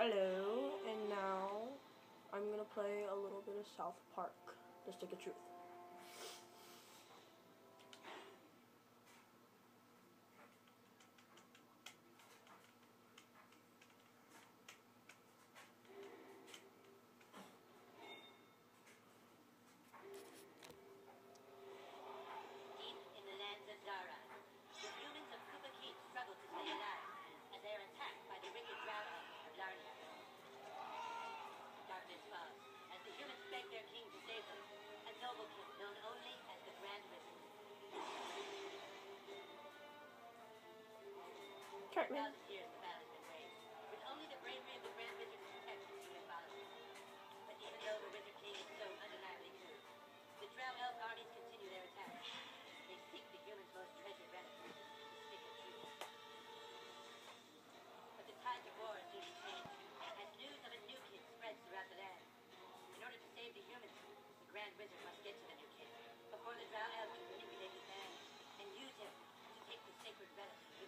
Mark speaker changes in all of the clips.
Speaker 1: Hello, and now I'm gonna play a little bit of South Park. The Stick of Truth.
Speaker 2: King is so undeniably true, the Drow Elf armies continue their attacks. They seek the human's most treasured venom, the sacred truth. But the tides of war seems to change, as news of a new kid spreads throughout the land. In order to save the human, the Grand Wizard must get to the new kid, before the Drow Elf can manipulate his hand and use him to take the sacred relic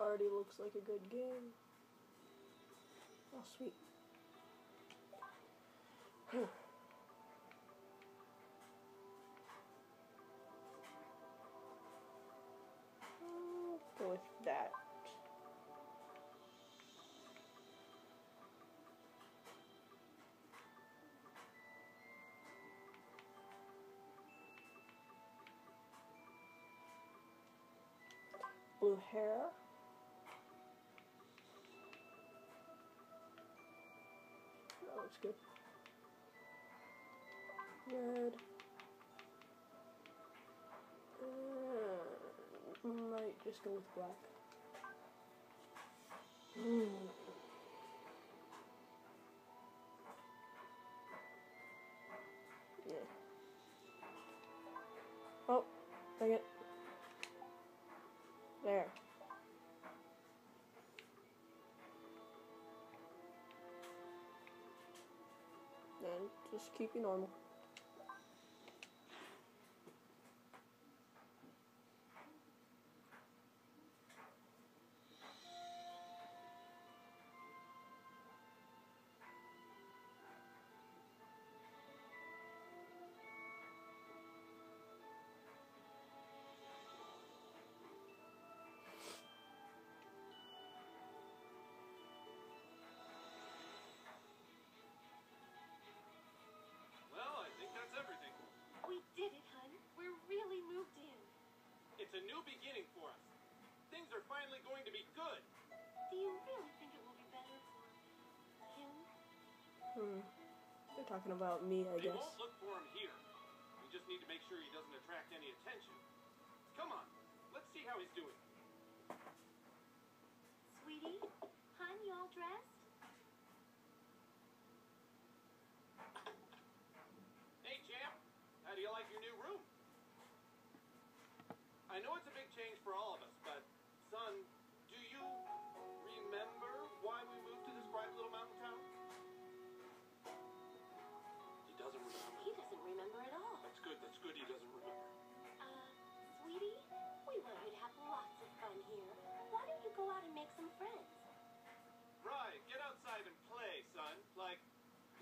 Speaker 1: Already looks like a good game. Oh, sweet. Blue hair. That looks good. Red. Uh, might just go with black. Hmm. Just keep it normal.
Speaker 3: It's a new beginning for us. Things are finally going to be good.
Speaker 4: Do you really think it will be better for him?
Speaker 1: Hmm. They're talking about me, I
Speaker 3: we
Speaker 1: guess.
Speaker 3: won't look for him here. We just need to make sure he doesn't attract any attention. Come on, let's see how he's doing.
Speaker 4: Sweetie? Hun, you all dressed?
Speaker 3: Hey, champ, how do you like your new room? I know it's a big change for all of us, but son, do you remember why we moved to this quiet little mountain town? He doesn't remember.
Speaker 4: He doesn't remember at all.
Speaker 3: That's good. That's good. He doesn't remember.
Speaker 4: Uh, sweetie, we want you to have lots of fun here. Why don't you go out and make some friends?
Speaker 3: Right, get outside and play, son. Like,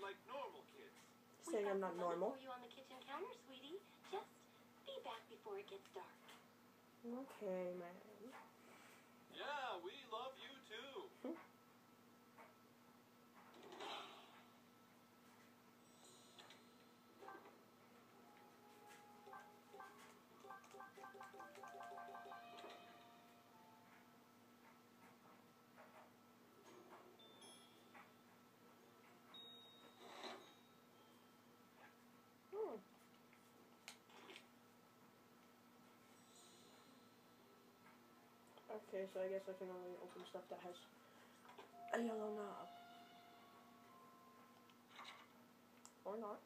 Speaker 3: like normal kids.
Speaker 4: We've
Speaker 1: Saying I'm not normal.
Speaker 4: for you on the kitchen counter, sweetie. Just be back before it gets dark.
Speaker 1: Okay, man.
Speaker 3: Yeah, we love you too.
Speaker 1: Hmm. Okay, so I guess I can only open stuff that has a yellow knob. Or not.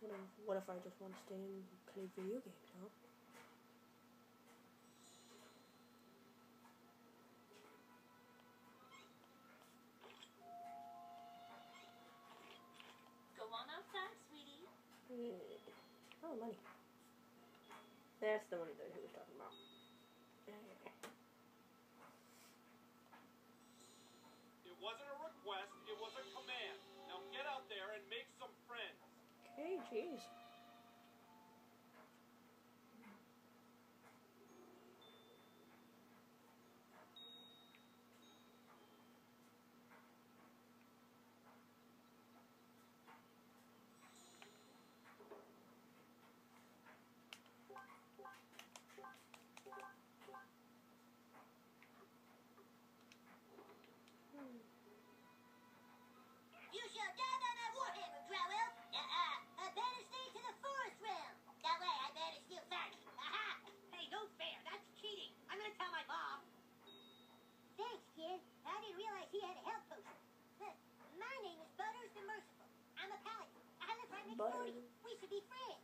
Speaker 1: What if, what if I just want to stay and play video games, huh?
Speaker 4: Go on outside, sweetie.
Speaker 1: Yeah. Oh, money. That's the money that he was talking about.
Speaker 3: It wasn't a request, it was a command. Now get out there and make some friends.
Speaker 1: Okay, jeez.
Speaker 5: You shall die by my warhammer, Drow Elf. Uh-uh. I better stay to the forest realm. That way I better steal first. Aha! Hey, no fair. That's cheating. I'm gonna tell my mom. Thanks, kid. I didn't realize he had a health potion. Huh. My name is Butters the Merciful. I'm a paladin. We should be friends.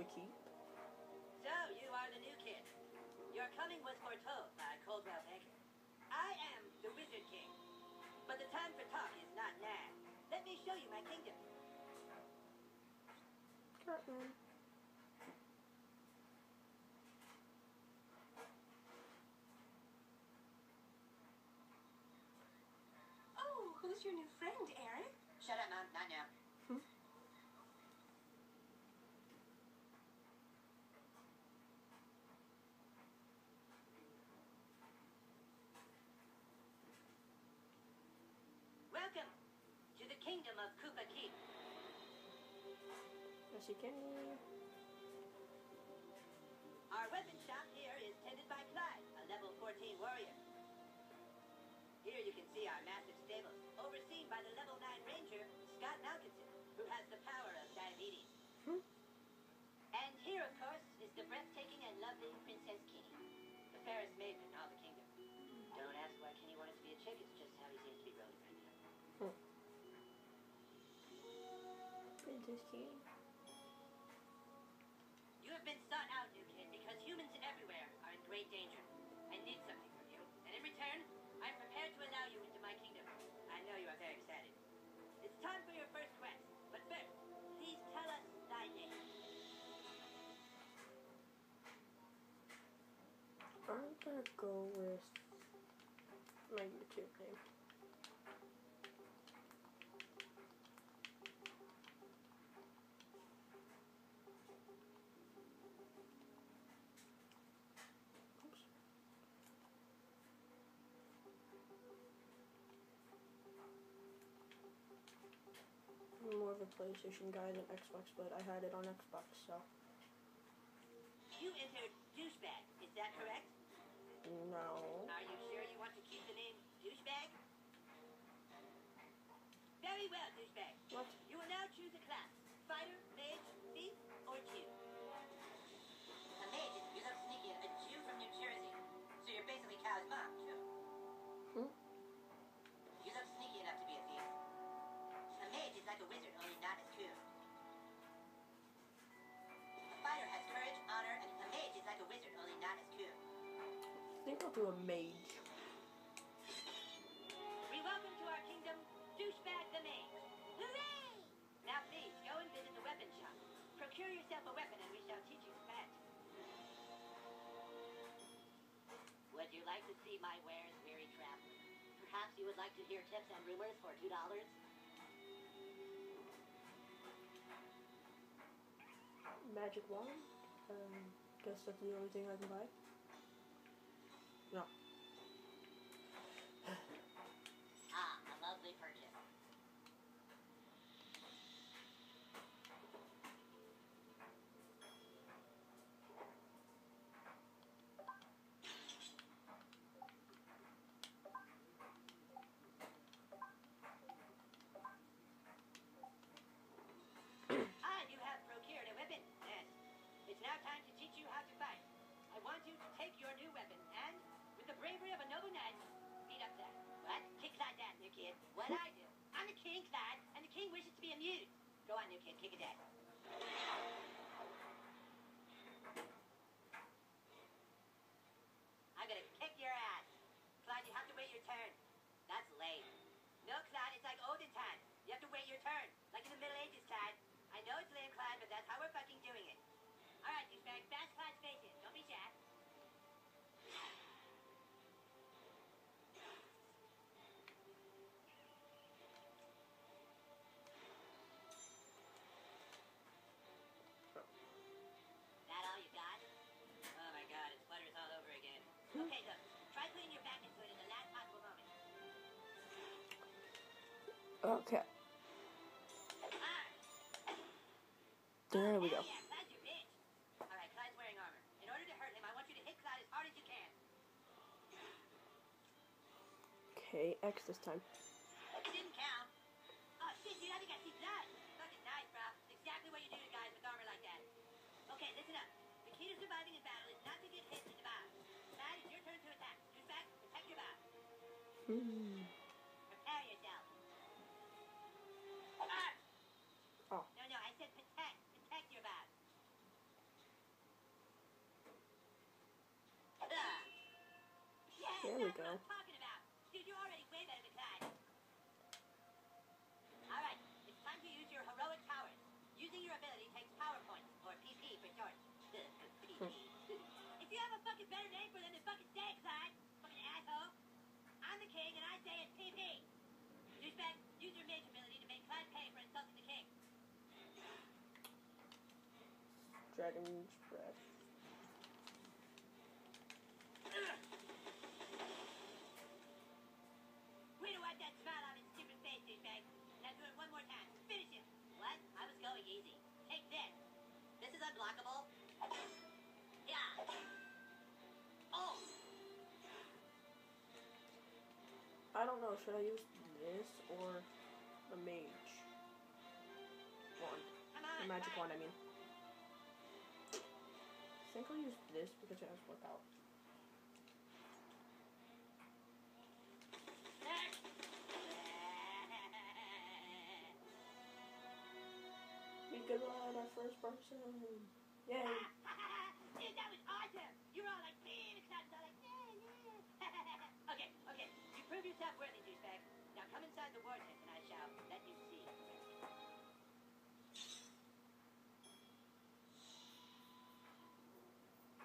Speaker 5: Wizard!
Speaker 1: Keep.
Speaker 2: So, you are the new kid. Your coming was foretold by Coldwell Banker. I am the Wizard King. But the time for talk is not now. Let me show you my kingdom.
Speaker 1: Cartman.
Speaker 4: Oh, who's your new friend, Eric?
Speaker 2: Shut up, Mom. Not now. Welcome to the kingdom of Kupa Keep.
Speaker 1: Can.
Speaker 2: Our weapon shop here is tended by Clyde, a level 14 warrior. Here you can see our massive stables, overseen by the level 9 ranger, Scott Malkinson, who has the power of diabetes.
Speaker 1: Hmm.
Speaker 2: And here, of course, is the breathtaking and lovely Princess Kitty, the fairest maiden in all the kingdom. Don't ask why Kenny wanted to be a chick,
Speaker 1: King.
Speaker 2: You have been sought out, new kid, because humans everywhere are in great danger. I need something from you, and in return, I'm prepared to allow you into my kingdom. I know you are very excited. It's time for your first quest, but first, please tell us thy name.
Speaker 1: I'm gonna go with my YouTube name. PlayStation guy than Xbox, but I had it on Xbox, so
Speaker 2: You entered douchebag, is that correct?
Speaker 1: no.
Speaker 2: Are you sure you want to keep the name douchebag? Very well, douchebag.
Speaker 1: What?
Speaker 2: You will now choose a class. Fighter, mage, thief, or Jew. A mage is love sneaky, a Jew from New Jersey. So you're basically Cal's mom. like a wizard, only not as true. A fighter has courage, honor, and a mage is like a wizard, only not as true.
Speaker 1: I think I'll do a mage.
Speaker 2: We welcome to our kingdom, douchebag the mage. Hooray! Now please, go and visit the weapon shop. Procure yourself a weapon and we shall teach you magic. Would you like to see my wares, weary traveler? Perhaps you
Speaker 5: would like to hear tips and rumors for $2?
Speaker 1: Magic wand. Um, guess that's the only thing I can buy. No.
Speaker 2: Want you to take your new weapon and, with the bravery of a noble knight, beat up that. What? Kick Clyde down, new kid. What I do? I'm the king, Clyde, and the king wishes to be amused. Go on, new kid, kick it down. I'm gonna kick your ass. Clyde, you have to wait your turn. That's late. No, Clyde, it's like olden times. You have to wait your turn. Like in the Middle Ages, Clyde. I know it's lame, Clyde, but that's how we're fucking doing it. Alright, douchebag, bash Clyde's face in.
Speaker 5: You
Speaker 1: There we go.
Speaker 2: with armor like that. Okay, listen up. The key to surviving in battle is not to get hit in the bow. Clyde, it's your turn to attack. Douchebag, protect your bow.
Speaker 1: Hmm. There we go.
Speaker 2: what I'm talking about. Dude, you're already way better than Clyde. All right, it's time to use your heroic powers. Using your ability takes power points, or PP for short. Hmm. If you have a fucking better name for them, then fucking say it, Clyde. Fucking asshole. I'm the king, and I say it's PP. Douchebag, use your mage ability to make Clyde pay for insulting the king.
Speaker 1: Dragon's breath.
Speaker 2: This.
Speaker 5: This is unblockable. Yeah. Oh,
Speaker 1: I don't know. Should I use this or the mage wand?
Speaker 2: On.
Speaker 1: The magic wand, I mean. I think I'll use this because it has flip first person. Yay.
Speaker 2: Dude, that was awesome. You were all like, man, it's not all like, yeah, yeah. okay, okay. You prove yourself worthy, douchebag. Now come inside the war tent and I shall let you see.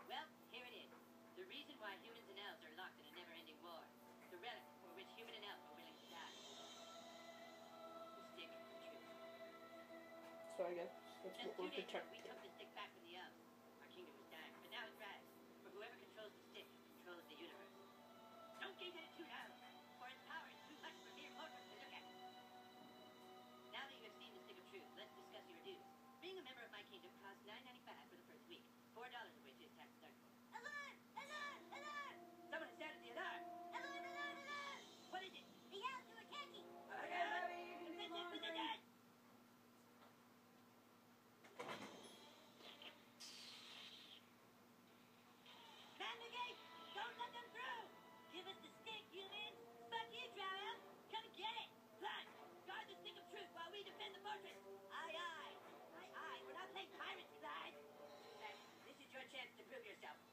Speaker 2: Well, here it is. The reason why humans and elves are locked in a never-ending war. The relic for which human and elf are willing to die. The stick of truth.
Speaker 1: So I Let's
Speaker 2: Just
Speaker 1: go
Speaker 2: two days ago, we took the stick back from the elves. Our kingdom was dying, but now it's rags. For whoever controls the stick controls the universe. Don't get at it too loud, for its power is too much for mere mortals to look at. Now that you have seen the stick of truth, let's discuss your dues. Being a member of my kingdom costs 9.95 defend! Aye, aye! Aye, aye! We're not playing pirates! Uh, this is your chance to prove yourself.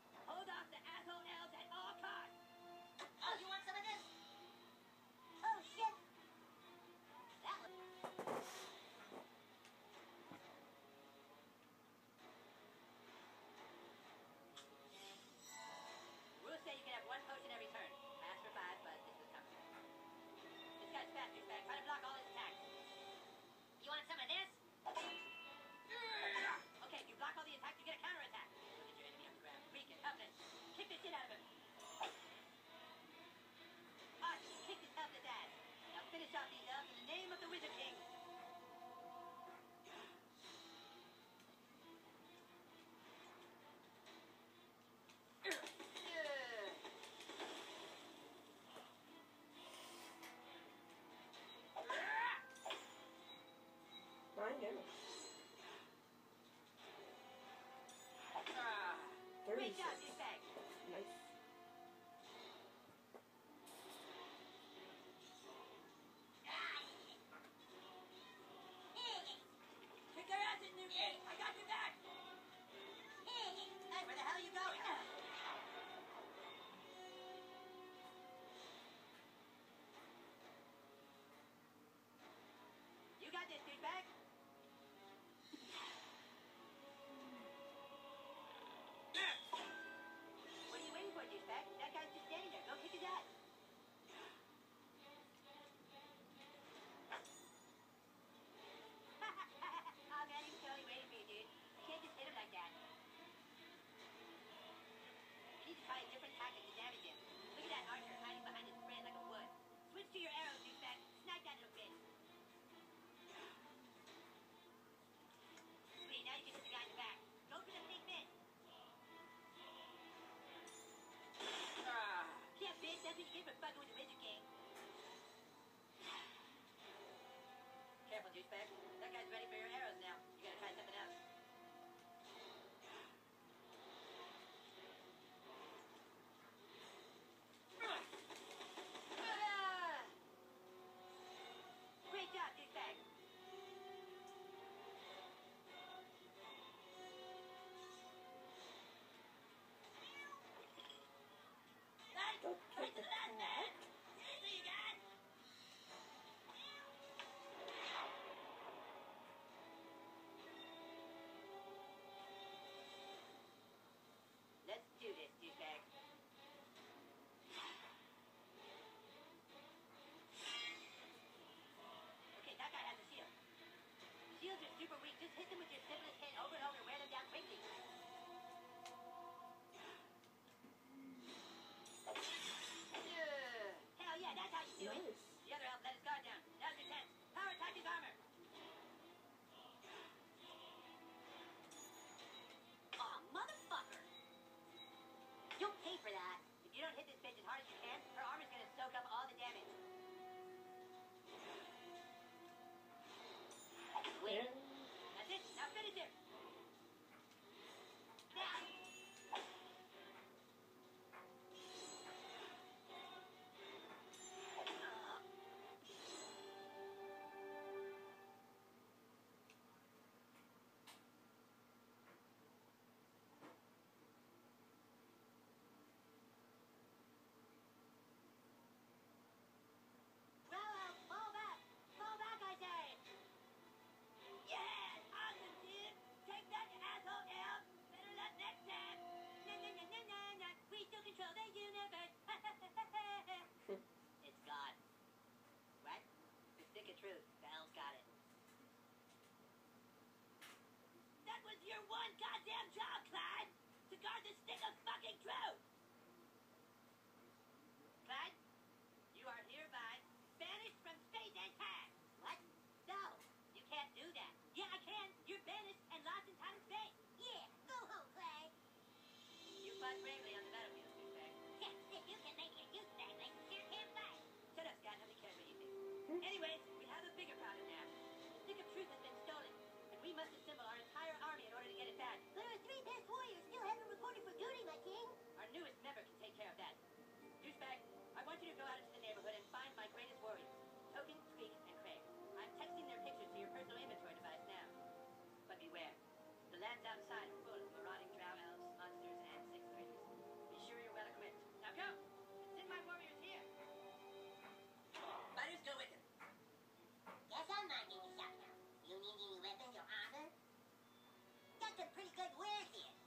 Speaker 5: This,
Speaker 2: douchebag. Douchebag. That guy's ready for your arrows Let's truth. Elf got it. That was your one goddamn job, Clyde. To guard the stick of fucking truth. Clyde, you are hereby banished from space and time. What? No, you can't do that. Yeah, I can. You're banished and lost in time and space.
Speaker 4: Yeah, go home, Clay.
Speaker 2: You fought bravely on the battlefield, douchebag.
Speaker 4: Yeah, if you can make a use bag, like sure can fight.
Speaker 2: Shut up, Scott. Nobody cares what you think. Anyways, Douchebag, I want you to go out into the neighborhood and find my greatest warriors, Token, Tweek, and Craig. I'm texting their pictures to your personal inventory device now. But beware, the lands outside are full of marauding drow elves, monsters, and sixth graders. Be sure you're well equipped. Now go! Send my warriors here! Butters, go with him.
Speaker 4: Guess I'm minding you shop now. You need any weapons or armor? Got some pretty good wares here.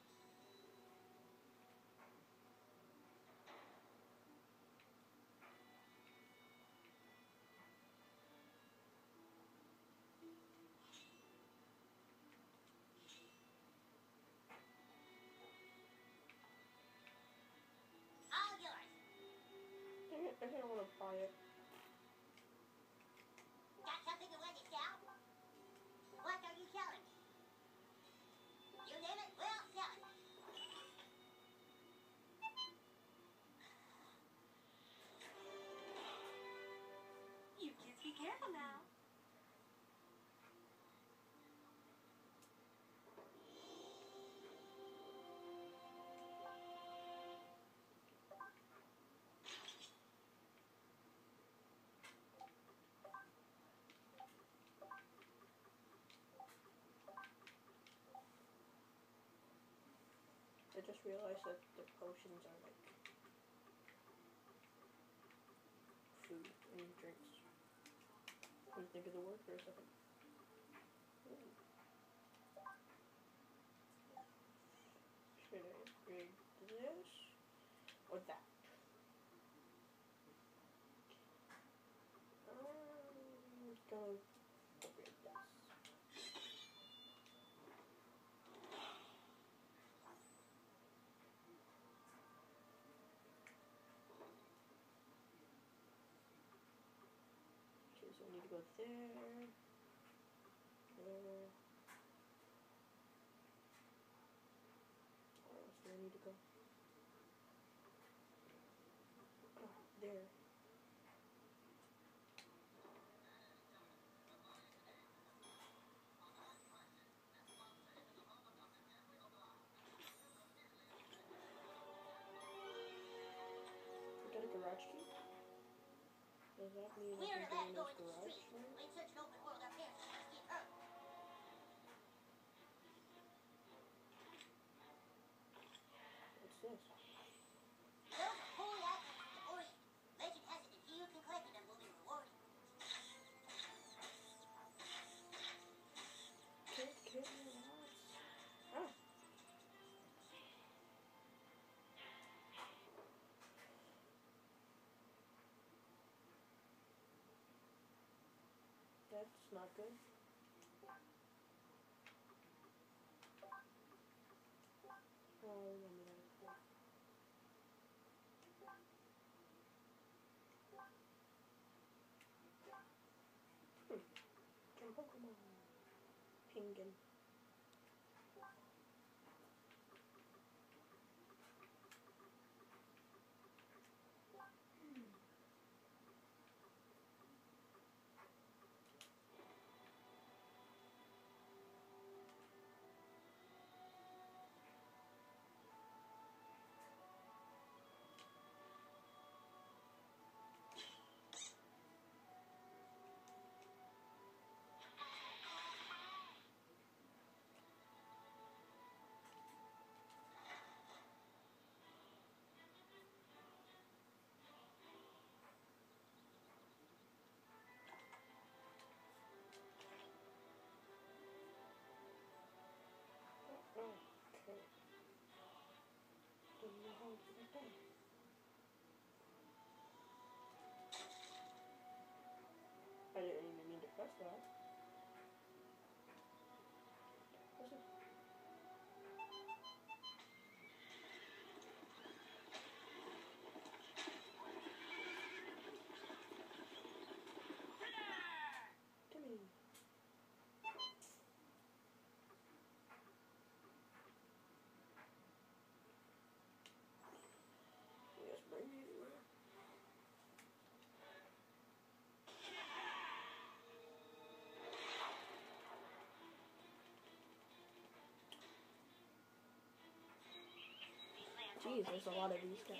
Speaker 1: It, I to buy it.
Speaker 4: Got something you want to sell? What are you selling? You name it, we'll sell it.
Speaker 2: You kids be careful now.
Speaker 1: just realized that the potions are like food and drinks. I you think of the word for a second. Should I upgrade this or that? Um, go there. There. Where else do I need to go? Oh, there. Get a garage key? Does that mean I can go in
Speaker 5: the
Speaker 1: garage? That's not good. Hmm. Pokemon. Pingen. I didn't even mean to press that. Jeez, there's a lot of these guys.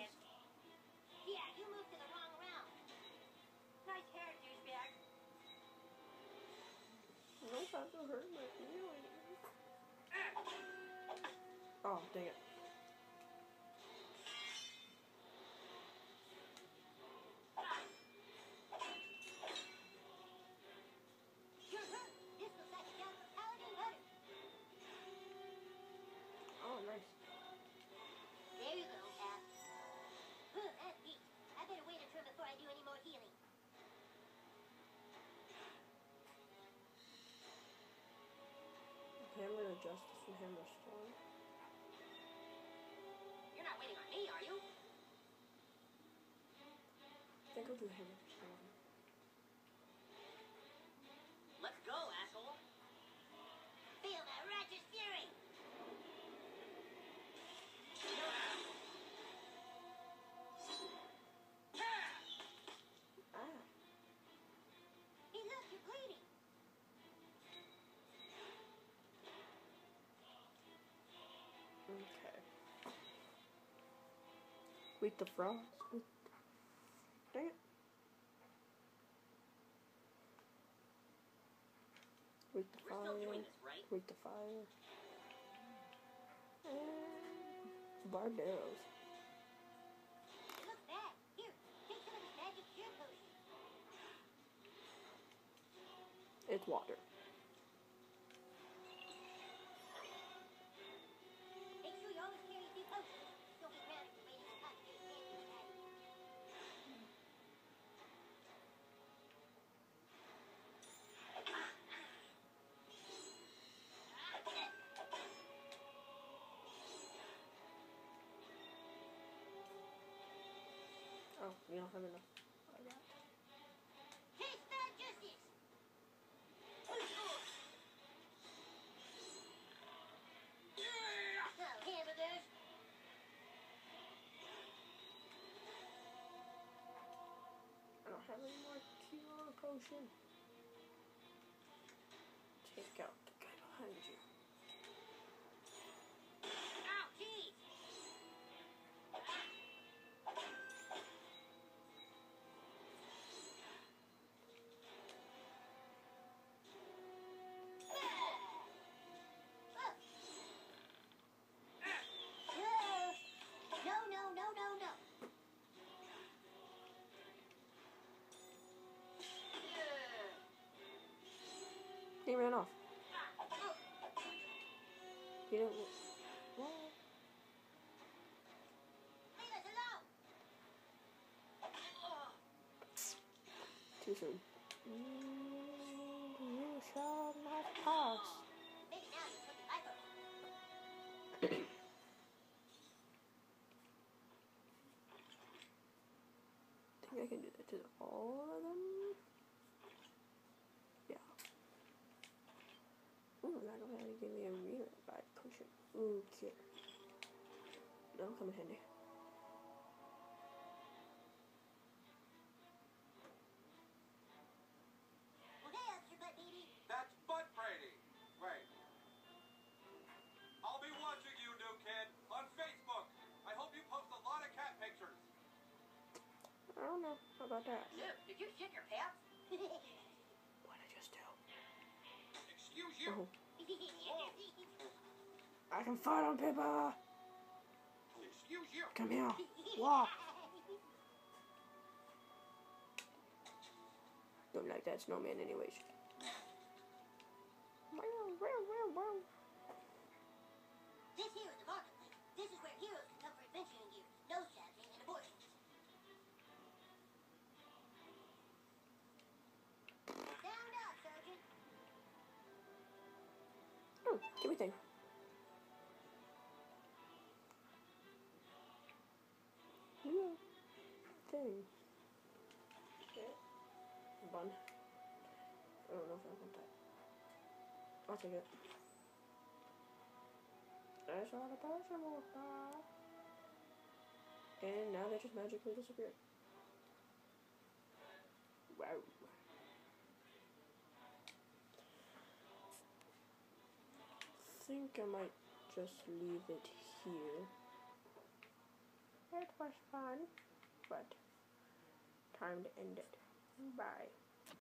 Speaker 5: Yeah, you moved to the wrong round.
Speaker 2: Nice hair, douchebag.
Speaker 1: I don't have to hurt my feelings. Oh, dang it. Gonna adjust this for him restoring.
Speaker 5: You're not waiting on me, are you?
Speaker 1: I think I'll do him restoring. Weak to frost. Weak- Dang it.
Speaker 5: We're doing
Speaker 1: fire.
Speaker 5: right?
Speaker 1: Weak to fire. And barbed arrows.
Speaker 5: It looks bad. Here, take some of this magic cure potion.
Speaker 1: It's water.
Speaker 5: Make sure you always carry
Speaker 1: Oh, you I don't have any more cure potion. Take out the guy behind you. He didn't. Well,
Speaker 5: Leave us alone!
Speaker 1: too soon. Mm, You shall not pass.
Speaker 5: Maybe now you put the life on.
Speaker 1: think I can do that to all of them. Yeah. Ooh, that will have to give me a revive potion. Okay. That'll come in handy.
Speaker 5: Okay, Officer Butt Baby.
Speaker 3: That's Barbrady. Wait. I'll be watching you, new kid, on Facebook. I hope you post a lot of cat pictures.
Speaker 1: I don't know about that.
Speaker 5: Luke, did you shit your pants?
Speaker 1: What did I just do?
Speaker 3: Excuse you.
Speaker 1: Oh, I can fight on paper. Come here. Walk. Don't like that snowman, anyways.
Speaker 5: This here is the marketplace. This is where heroes can come for adventuring gear, nose jabs, and abortions. Sound off, Sergeant.
Speaker 1: Oh, give me thing. Okay. Bun. I don't know if I want that. I'll take it. I saw the potion water. And now they just magically disappeared. Wow. think I might just leave it here. It was fun, but time to end it. Bye.